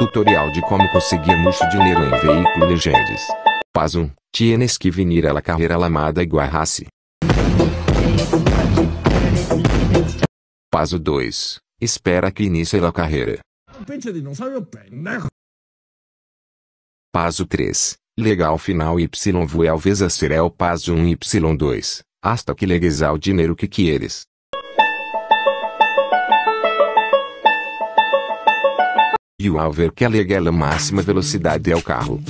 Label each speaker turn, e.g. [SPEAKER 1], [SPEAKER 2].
[SPEAKER 1] Tutorial de como conseguir muito dinheiro em veículo legendas. Passo 1. Tienes que venir a la carreira lamada Guarraci. Passo 2. Espera que inicie a carreira. Passo 3. Legal final Y vuelves a ser el passo 1 Y2. Hasta que legues ao dinheiro que quieres. E ao ver que a legal máxima velocidade é o carro,